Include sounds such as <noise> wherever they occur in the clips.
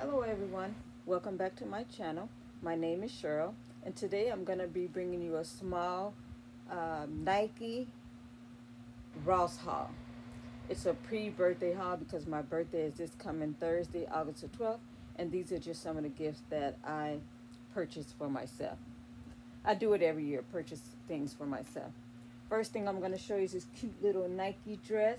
Hello everyone, welcome back to my channel. My name is Cheryl and today I'm going to be bringing you a small um, Nike Ross haul. It's a pre-birthday haul because my birthday is this coming Thursday, August the 12th and these are just some of the gifts that I purchased for myself. I do it every year, purchase things for myself. First thing I'm going to show you is this cute little Nike dress.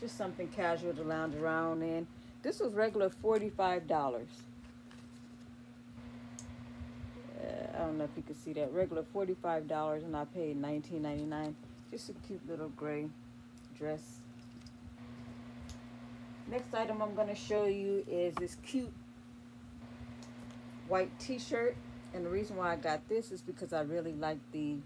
Just something casual to lounge around in. This was regular $45. Uh, I don't know if you can see that. Regular $45 and I paid $19.99. Just a cute little gray dress. Next item I'm going to show you is this cute white t-shirt. And the reason why I got this is because I really like the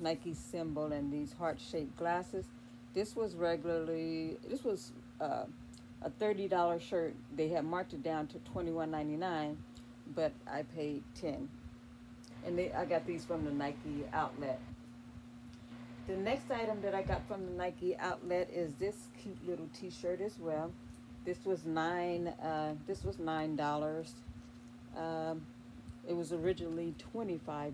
Nike symbol and these heart-shaped glasses. This was regularly, this was uh, a $30 shirt. They had marked it down to $21.99, but I paid 10 And they, I got these from the Nike outlet. The next item that I got from the Nike outlet is this cute little t-shirt as well. This was nine, uh, this was $9. Um, it was originally $25. I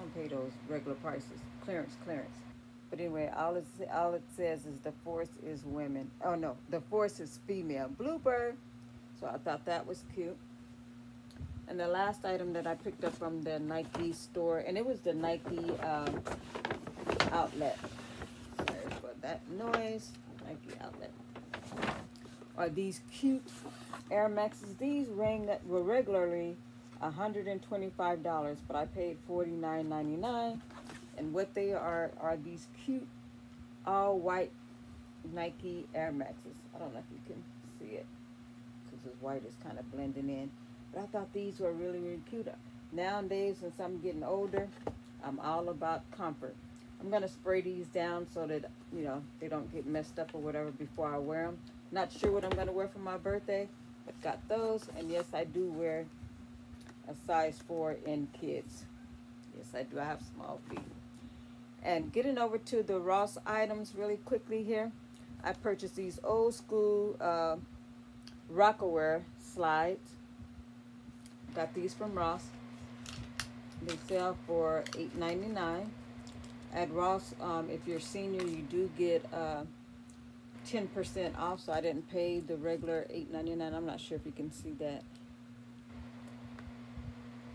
don't pay those regular prices. Clearance, clearance. But anyway, all it, all it says is the force is women. Oh no, the force is female. Bluebird. So I thought that was cute. And the last item that I picked up from the Nike store, and it was the Nike um, outlet. Sorry for that noise. Nike outlet. Are these cute Air Maxes? These ring that were regularly $125, but I paid $49.99 and what they are are these cute all white Nike Air Maxes. I don't know if you can see it because this white is kind of blending in. But I thought these were really, really cute. Nowadays, since I'm getting older, I'm all about comfort. I'm going to spray these down so that, you know, they don't get messed up or whatever before I wear them. Not sure what I'm going to wear for my birthday, but got those. And yes, I do wear a size 4 in kids. Yes, I do. I have small feet. And getting over to the Ross items really quickly here. I purchased these old school uh, Rocawear slides. Got these from Ross. They sell for $8.99. At Ross, um, if you're senior, you do get 10% uh, off. So I didn't pay the regular $8.99. I'm not sure if you can see that.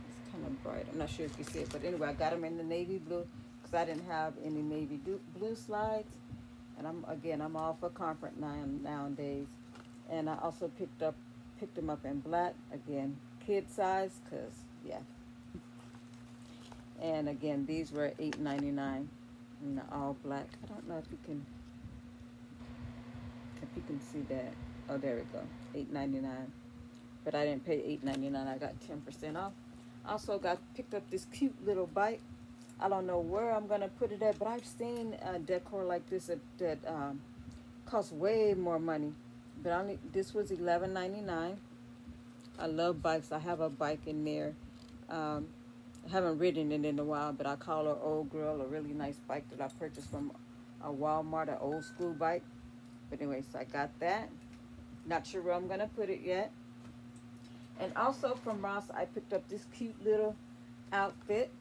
It's kind of bright. I'm not sure if you see it. But anyway, I got them in the navy blue because I didn't have any navy blue slides. And I'm again, I'm all for comfort now nowadays. And I also picked up picked them up in black again, kid size, cause yeah. And again, these were $8.99 in the all black. I don't know if you can if you can see that. Oh, there we go, $8.99. But I didn't pay $8.99. I got 10% off. Also got picked up this cute little bike I don't know where I'm gonna put it at, but I've seen a decor like this that, that um, costs way more money. But only this was $11.99. I love bikes. I have a bike in there. Um, I haven't ridden it in a while, but I call her Old Girl, a really nice bike that I purchased from a Walmart, an old school bike. But anyway, so I got that. Not sure where I'm gonna put it yet. And also from Ross, I picked up this cute little outfit.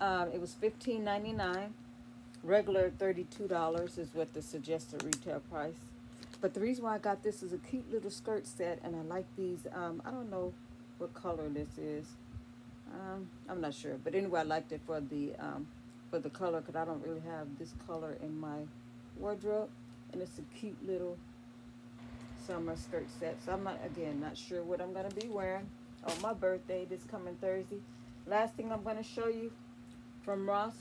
Um, it was $15.99. Regular $32 is what the suggested retail price. But the reason why I got this is a cute little skirt set, and I like these. Um, I don't know what color this is. Um, I'm not sure, but anyway, I liked it for the um, for the color because I don't really have this color in my wardrobe, and it's a cute little summer skirt set. So I'm not again not sure what I'm gonna be wearing on my birthday this coming Thursday. Last thing I'm gonna show you from Ross.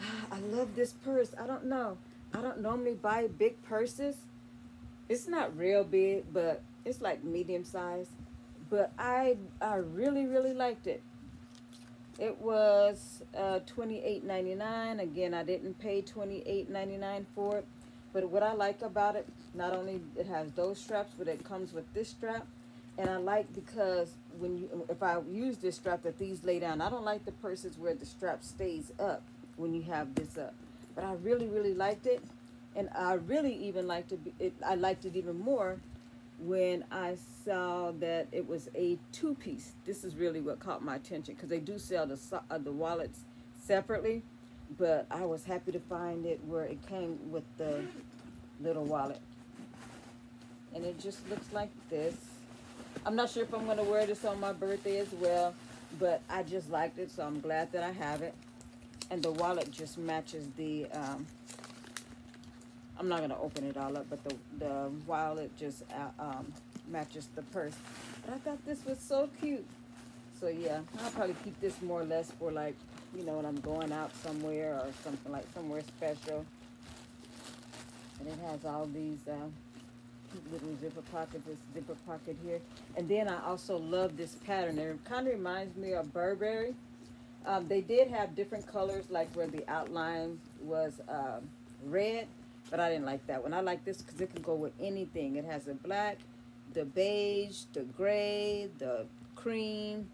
<sighs> I love this purse. I don't know. I don't normally buy big purses. It's not real big, but it's like medium size. But I I really, really liked it. It was uh, $28.99. Again, I didn't pay $28.99 for it. But what I like about it, not only it has those straps, but it comes with this strap. And I like because when you, if I use this strap that these lay down, I don't like the purses where the strap stays up when you have this up. But I really, really liked it. And I really even liked it, it I liked it even more when I saw that it was a two piece. This is really what caught my attention because they do sell the uh, the wallets separately, but I was happy to find it where it came with the little wallet. And it just looks like this. I'm not sure if I'm going to wear this on my birthday as well, but I just liked it, so I'm glad that I have it. And the wallet just matches the um, I'm not gonna open it all up, but the the wallet just uh, um, matches the purse. But I thought this was so cute. So yeah, I'll probably keep this more or less for like, you know, when I'm going out somewhere or something like somewhere special. And it has all these uh, little zipper pocket, this zipper pocket here. And then I also love this pattern. It kind of reminds me of Burberry. Um, they did have different colors, like where the outline was um, red but I didn't like that one. I like this because it can go with anything. It has the black, the beige, the gray, the cream,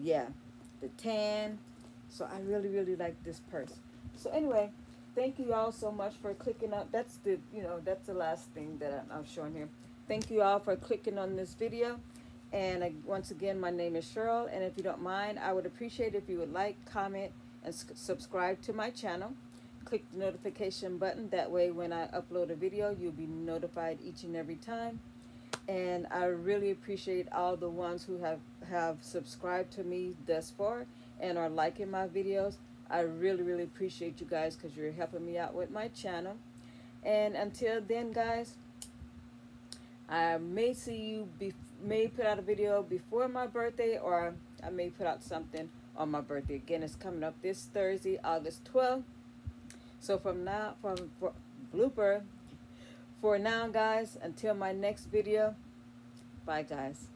yeah, the tan. So I really, really like this purse. So anyway, thank you all so much for clicking up. That's the, you know, that's the last thing that I'm showing here. Thank you all for clicking on this video. And uh, once again, my name is Cheryl. And if you don't mind, I would appreciate if you would like, comment, and subscribe to my channel click the notification button. That way when I upload a video, you'll be notified each and every time. And I really appreciate all the ones who have, have subscribed to me thus far and are liking my videos. I really, really appreciate you guys because you're helping me out with my channel. And until then, guys, I may see you, be, may put out a video before my birthday or I may put out something on my birthday. Again, it's coming up this Thursday, August 12th. So from now, from blooper, for now, guys, until my next video, bye, guys.